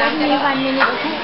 就是那个范的 ok